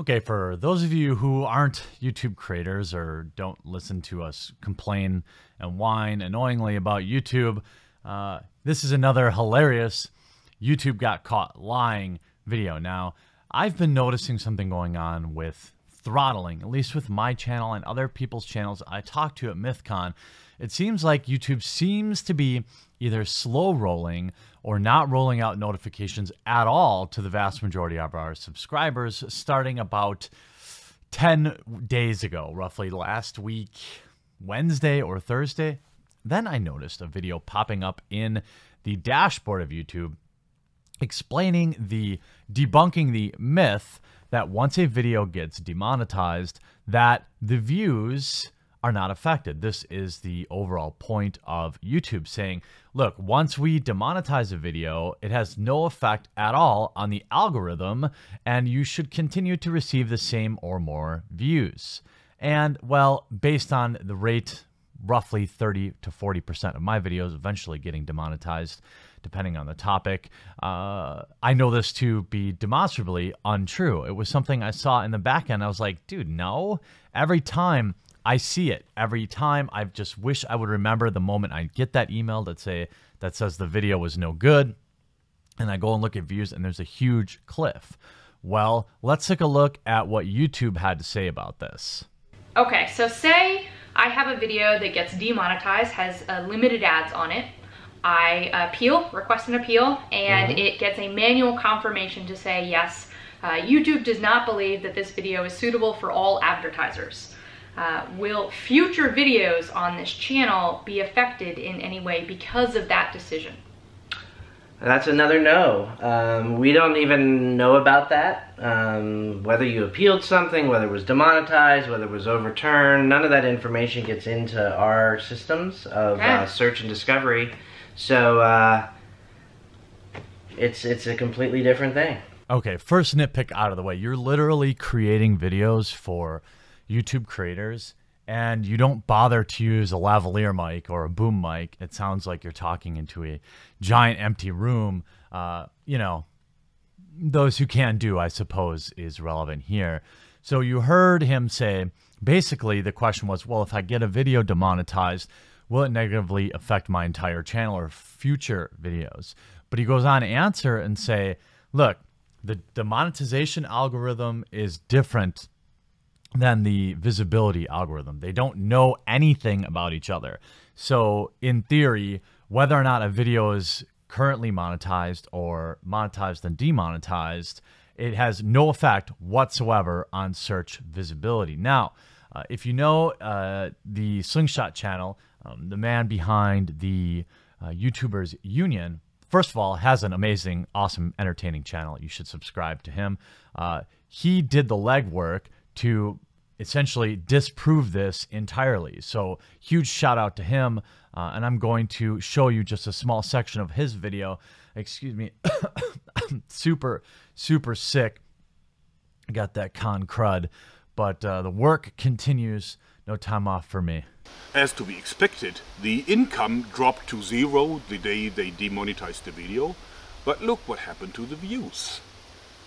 Okay, for those of you who aren't YouTube creators or don't listen to us complain and whine annoyingly about YouTube, uh, this is another hilarious YouTube got caught lying video. Now, I've been noticing something going on with throttling, at least with my channel and other people's channels I talk to at MythCon. It seems like YouTube seems to be either slow rolling or not rolling out notifications at all to the vast majority of our subscribers starting about 10 days ago, roughly last week, Wednesday or Thursday. Then I noticed a video popping up in the dashboard of YouTube explaining the debunking the myth that once a video gets demonetized that the views are not affected. This is the overall point of YouTube saying, look, once we demonetize a video, it has no effect at all on the algorithm, and you should continue to receive the same or more views. And well, based on the rate, roughly 30 to 40% of my videos eventually getting demonetized, depending on the topic. Uh, I know this to be demonstrably untrue. It was something I saw in the back end. I was like, dude, no. Every time I see it every time. I just wish I would remember the moment I get that email that say that says the video was no good, and I go and look at views, and there's a huge cliff. Well, let's take a look at what YouTube had to say about this. Okay, so say I have a video that gets demonetized, has uh, limited ads on it. I appeal, request an appeal, and mm -hmm. it gets a manual confirmation to say, yes, uh, YouTube does not believe that this video is suitable for all advertisers. Uh, will future videos on this channel be affected in any way because of that decision? That's another no. Um, we don't even know about that. Um, whether you appealed something, whether it was demonetized, whether it was overturned, none of that information gets into our systems of okay. uh, search and discovery. So uh, it's it's a completely different thing. Okay, first nitpick out of the way. You're literally creating videos for YouTube creators and you don't bother to use a lavalier mic or a boom mic, it sounds like you're talking into a giant empty room. Uh, you know, those who can do, I suppose, is relevant here. So you heard him say basically the question was, well, if I get a video demonetized, will it negatively affect my entire channel or future videos? But he goes on to answer and say, look, the demonetization algorithm is different than the visibility algorithm. They don't know anything about each other. So, in theory, whether or not a video is currently monetized or monetized and demonetized, it has no effect whatsoever on search visibility. Now, uh, if you know uh, the Slingshot channel, um, the man behind the uh, YouTubers Union, first of all, has an amazing, awesome, entertaining channel. You should subscribe to him. Uh, he did the legwork to essentially disprove this entirely. So huge shout out to him. Uh, and I'm going to show you just a small section of his video. Excuse me. super, super sick. Got that con crud. But uh, the work continues. No time off for me. As to be expected, the income dropped to zero the day they demonetized the video. But look what happened to the views.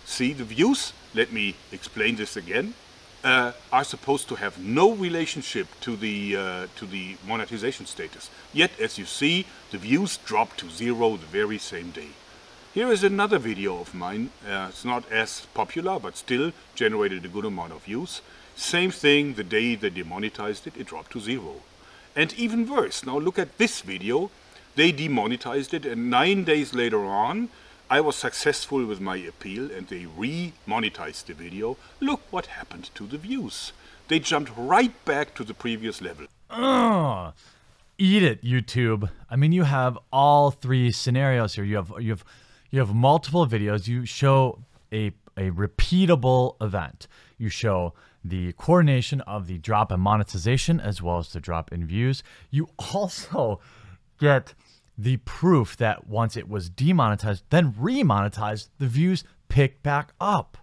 See the views? Let me explain this again uh, are supposed to have no relationship to the uh, to the monetization status. Yet, as you see, the views drop to zero the very same day. Here is another video of mine. Uh, it's not as popular, but still generated a good amount of views. Same thing, the day they demonetized it, it dropped to zero. And even worse, now look at this video. They demonetized it and nine days later on, I was successful with my appeal and they re-monetized the video. Look what happened to the views. They jumped right back to the previous level. Ugh. Eat it, YouTube. I mean, you have all three scenarios here. You have you have you have multiple videos. You show a a repeatable event. You show the coordination of the drop in monetization as well as the drop in views. You also get the proof that once it was demonetized, then remonetized, the views pick back up.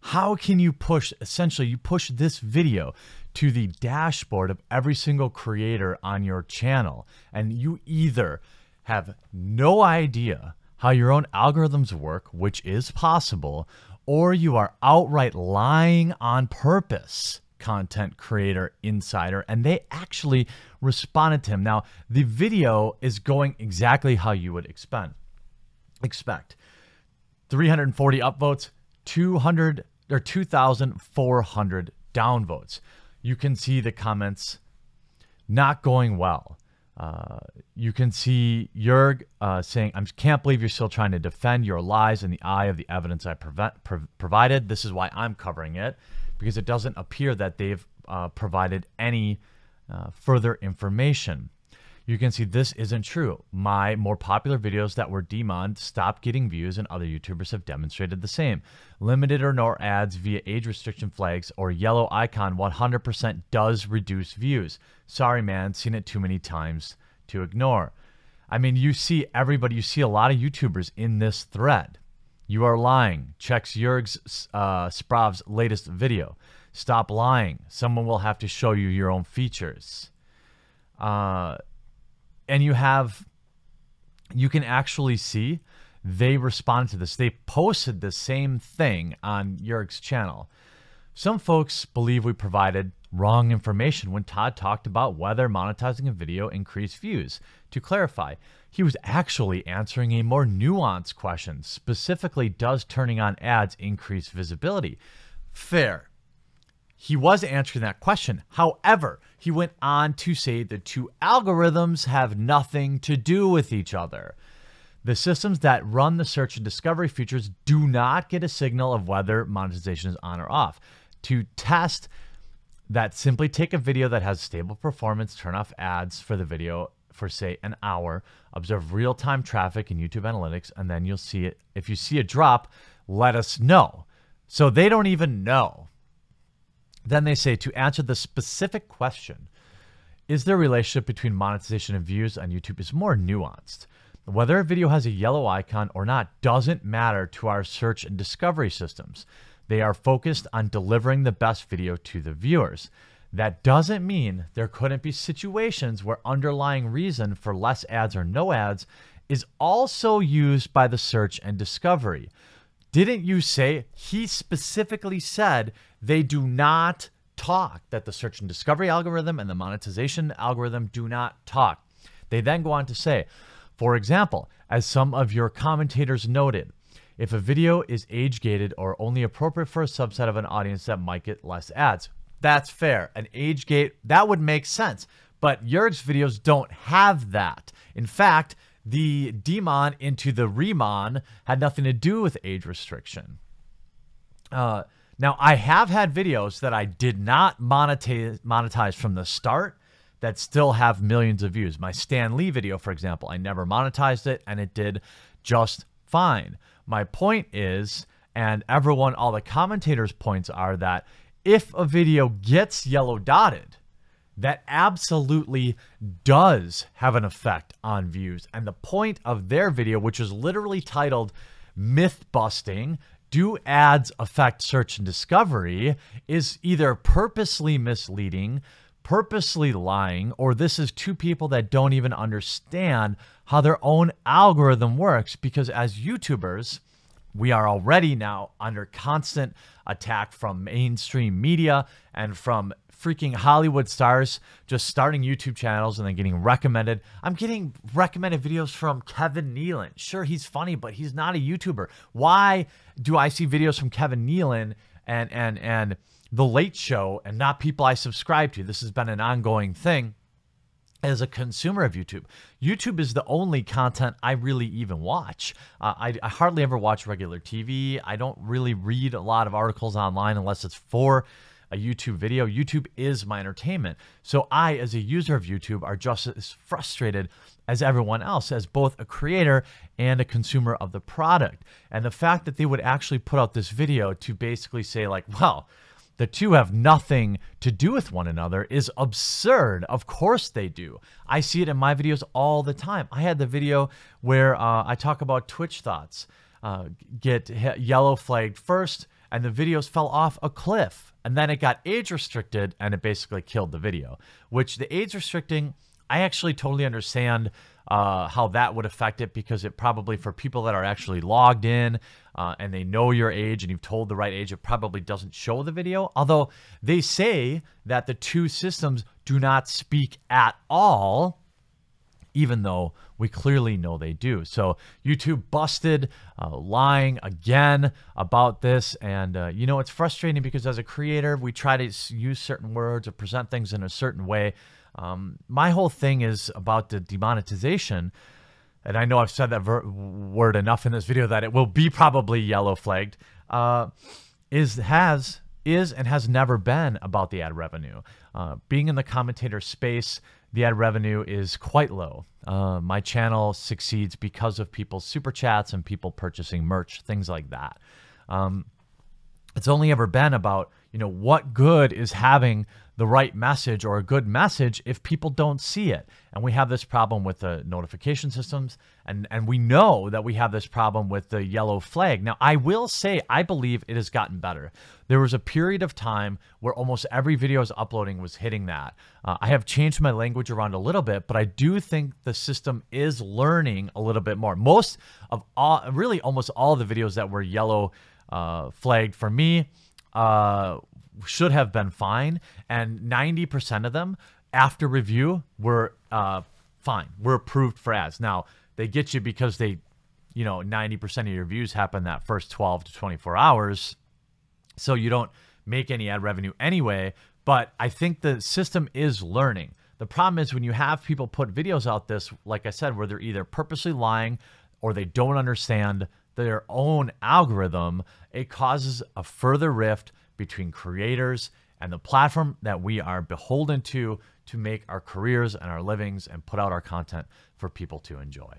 How can you push, essentially, you push this video to the dashboard of every single creator on your channel, and you either have no idea how your own algorithms work, which is possible, or you are outright lying on purpose content creator insider and they actually responded to him. Now the video is going exactly how you would expect. expect 340 upvotes 200 or 2400 downvotes. You can see the comments not going well. Uh, you can see Jörg uh, saying, I can't believe you're still trying to defend your lies in the eye of the evidence I provided. This is why I'm covering it, because it doesn't appear that they've uh, provided any uh, further information you can see this isn't true. My more popular videos that were demon stopped getting views, and other YouTubers have demonstrated the same. Limited or no ads via age restriction flags or yellow icon 100% does reduce views. Sorry, man, seen it too many times to ignore. I mean, you see everybody, you see a lot of YouTubers in this thread. You are lying. Checks Jörg's uh, Sprave's latest video. Stop lying. Someone will have to show you your own features. Uh, and you have you can actually see they responded to this. They posted the same thing on Jörg's channel. Some folks believe we provided wrong information when Todd talked about whether monetizing a video increased views. To clarify, he was actually answering a more nuanced question. Specifically, does turning on ads increase visibility? Fair he was answering that question. However, he went on to say the two algorithms have nothing to do with each other. The systems that run the search and discovery features do not get a signal of whether monetization is on or off. To test that, simply take a video that has stable performance, turn off ads for the video for say an hour, observe real-time traffic in YouTube Analytics, and then you'll see it. If you see a drop, let us know. So they don't even know then they say to answer the specific question, is there a relationship between monetization and views on YouTube is more nuanced. Whether a video has a yellow icon or not doesn't matter to our search and discovery systems. They are focused on delivering the best video to the viewers. That doesn't mean there couldn't be situations where underlying reason for less ads or no ads is also used by the search and discovery. Didn't you say he specifically said they do not talk, that the search and discovery algorithm and the monetization algorithm do not talk? They then go on to say, for example, as some of your commentators noted, if a video is age gated or only appropriate for a subset of an audience that might get less ads, that's fair. An age gate, that would make sense. But Jörg's videos don't have that. In fact, the demon into the remon had nothing to do with age restriction. Uh, now, I have had videos that I did not monetize, monetize from the start that still have millions of views. My Stan Lee video, for example, I never monetized it and it did just fine. My point is, and everyone, all the commentators' points are that if a video gets yellow dotted, that absolutely does have an effect on views. And the point of their video, which is literally titled Myth Busting Do Ads Affect Search and Discovery, is either purposely misleading, purposely lying, or this is two people that don't even understand how their own algorithm works. Because as YouTubers, we are already now under constant attack from mainstream media and from freaking Hollywood stars just starting YouTube channels and then getting recommended. I'm getting recommended videos from Kevin Nealon. Sure, he's funny, but he's not a YouTuber. Why do I see videos from Kevin Nealon and and and The Late Show and not people I subscribe to? This has been an ongoing thing as a consumer of YouTube. YouTube is the only content I really even watch. Uh, I, I, hardly ever watch regular TV. I don't really read a lot of articles online unless it's for a YouTube video. YouTube is my entertainment. So I, as a user of YouTube, are just as frustrated as everyone else, as both a creator and a consumer of the product. And the fact that they would actually put out this video to basically say, like, well, the two have nothing to do with one another is absurd. Of course they do. I see it in my videos all the time. I had the video where uh, I talk about Twitch thoughts uh, get yellow flagged first, and the videos fell off a cliff and then it got age restricted and it basically killed the video which the age restricting i actually totally understand uh, how that would affect it because it probably for people that are actually logged in uh, and they know your age and you've told the right age, it probably doesn't show the video. Although they say that the two systems do not speak at all even though we clearly know they do. So YouTube busted, uh, lying again about this. And, uh, you know, it's frustrating because as a creator, we try to use certain words or present things in a certain way. Um, my whole thing is about the demonetization. And I know I've said that word enough in this video that it will be probably yellow flagged. Uh, is has is and has never been about the ad revenue. Uh, being in the commentator space, the ad revenue is quite low. Uh, my channel succeeds because of people's super chats and people purchasing merch, things like that. Um, it's only ever been about you know what good is having the right message or a good message if people don't see it. And we have this problem with the notification systems and and we know that we have this problem with the yellow flag. Now i will say i believe it has gotten better. There was a period of time where almost every video I was uploading was hitting that. Uh, i have changed my language around a little bit but i do think the system is learning a little bit more. Most of all really almost all the videos that were yellow uh, flagged for me uh, should have been fine, and 90% of them after review were uh, fine, were approved for ads. Now they get you because they, you know, 90% of your views happen that first 12 to 24 hours, so you don't make any ad revenue anyway. But I think the system is learning. The problem is when you have people put videos out this, like I said, where they're either purposely lying or they don't understand their own algorithm, it causes a further rift between creators and the platform that we are beholden to to make our careers and our livings and put out our content for people to enjoy.